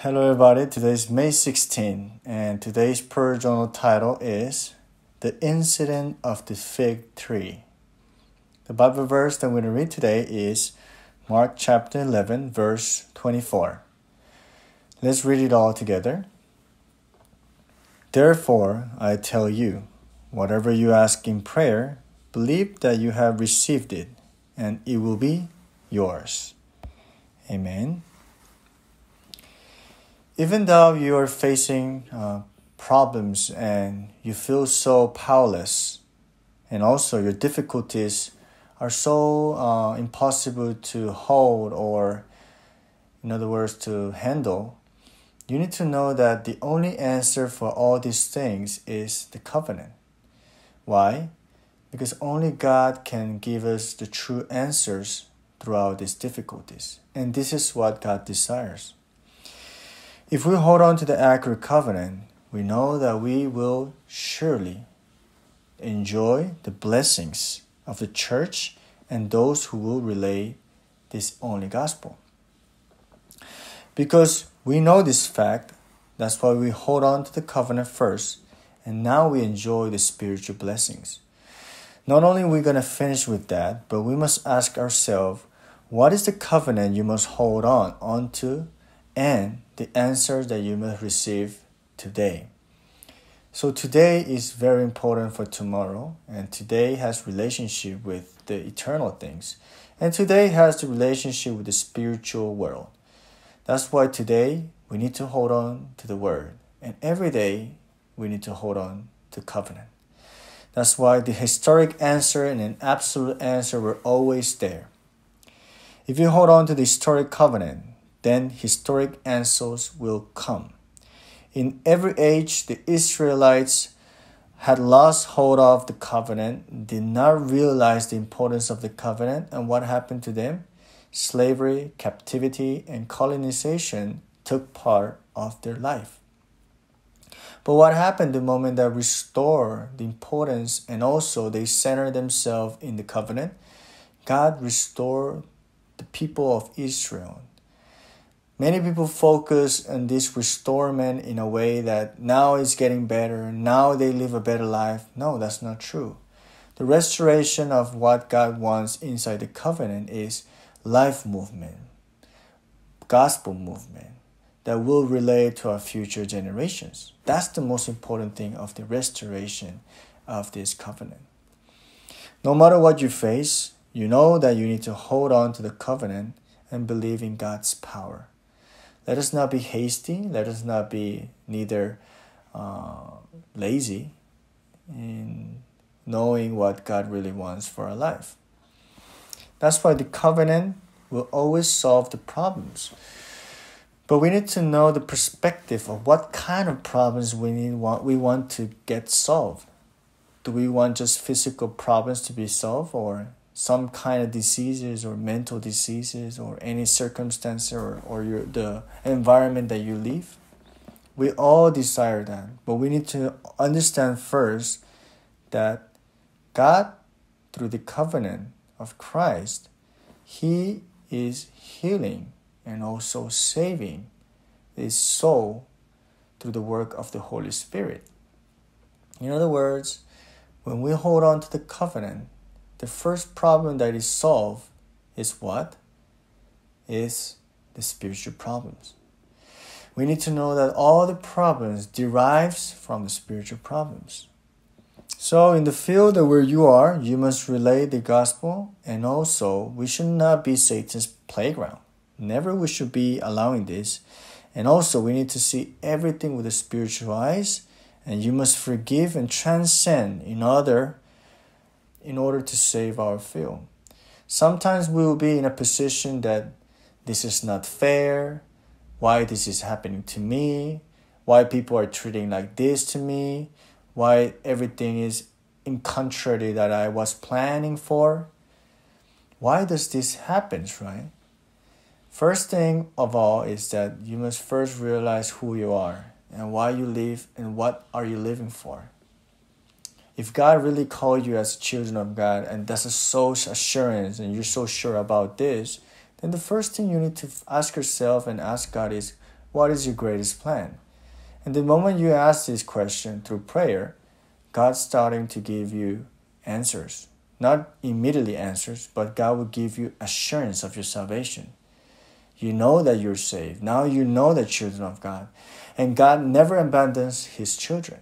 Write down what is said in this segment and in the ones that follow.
Hello, everybody. Today is May 16, and today's prayer journal title is The Incident of the Fig Tree. The Bible verse that we're going to read today is Mark chapter 11, verse 24. Let's read it all together. Therefore, I tell you, whatever you ask in prayer, believe that you have received it, and it will be yours. Amen. Even though you are facing uh, problems and you feel so powerless, and also your difficulties are so uh, impossible to hold or, in other words, to handle, you need to know that the only answer for all these things is the covenant. Why? Because only God can give us the true answers throughout these difficulties. And this is what God desires. If we hold on to the accurate covenant, we know that we will surely enjoy the blessings of the church and those who will relay this only gospel. Because we know this fact, that's why we hold on to the covenant first, and now we enjoy the spiritual blessings. Not only are we going to finish with that, but we must ask ourselves, what is the covenant you must hold on onto and the answer that you must receive today. So today is very important for tomorrow, and today has relationship with the eternal things, and today has the relationship with the spiritual world. That's why today we need to hold on to the word, and every day we need to hold on to covenant. That's why the historic answer and an absolute answer were always there. If you hold on to the historic covenant, then historic answers will come. In every age, the Israelites had lost hold of the covenant, did not realize the importance of the covenant, and what happened to them? Slavery, captivity, and colonization took part of their life. But what happened the moment they restore the importance and also they center themselves in the covenant? God restored the people of Israel Many people focus on this restorement in a way that now it's getting better, now they live a better life. No, that's not true. The restoration of what God wants inside the covenant is life movement, gospel movement that will relate to our future generations. That's the most important thing of the restoration of this covenant. No matter what you face, you know that you need to hold on to the covenant and believe in God's power. Let us not be hasty. Let us not be neither uh, lazy in knowing what God really wants for our life. That's why the covenant will always solve the problems. But we need to know the perspective of what kind of problems we need want we want to get solved. Do we want just physical problems to be solved or some kind of diseases or mental diseases or any circumstance or, or your, the environment that you live. We all desire that, but we need to understand first that God, through the covenant of Christ, He is healing and also saving His soul through the work of the Holy Spirit. In other words, when we hold on to the covenant, the first problem that is solved is what? Is the spiritual problems. We need to know that all the problems derives from the spiritual problems. So in the field where you are, you must relay the gospel and also we should not be Satan's playground. Never we should be allowing this. And also we need to see everything with the spiritual eyes and you must forgive and transcend in order in order to save our film. Sometimes we will be in a position that this is not fair, why this is happening to me, why people are treating like this to me, why everything is in contrary that I was planning for. Why does this happen, right? First thing of all is that you must first realize who you are and why you live and what are you living for if God really called you as children of God and that's a soul assurance and you're so sure about this, then the first thing you need to ask yourself and ask God is, What is your greatest plan? And the moment you ask this question through prayer, God's starting to give you answers. Not immediately answers, but God will give you assurance of your salvation. You know that you're saved. Now you know the children of God. And God never abandons his children.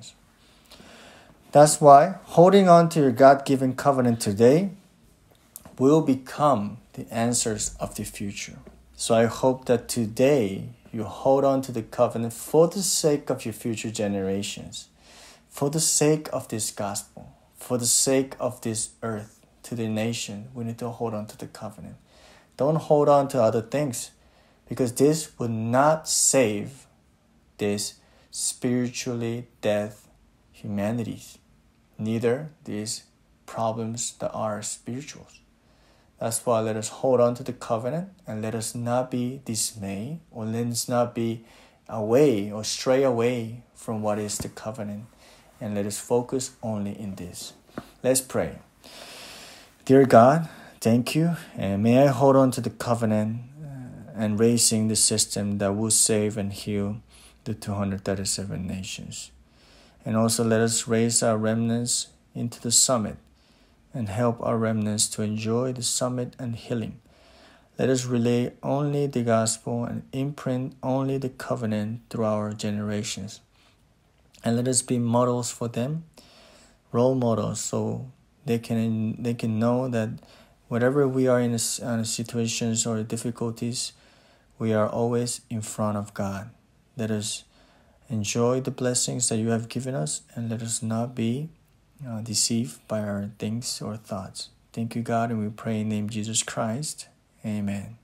That's why holding on to your God given covenant today will become the answers of the future. So I hope that today you hold on to the covenant for the sake of your future generations, for the sake of this gospel, for the sake of this earth, to the nation. We need to hold on to the covenant. Don't hold on to other things because this will not save this spiritually dead humanities, neither these problems that are spiritual. That's why let us hold on to the covenant and let us not be dismayed or let us not be away or stray away from what is the covenant and let us focus only in this. Let's pray. Dear God, thank you and may I hold on to the covenant uh, and raising the system that will save and heal the 237 nations. And also let us raise our remnants into the summit and help our remnants to enjoy the summit and healing. Let us relay only the gospel and imprint only the covenant through our generations. And let us be models for them, role models, so they can they can know that whatever we are in a, situations or difficulties, we are always in front of God. Let us enjoy the blessings that you have given us and let us not be uh, deceived by our things or thoughts. Thank you, God, and we pray in the name of Jesus Christ. Amen.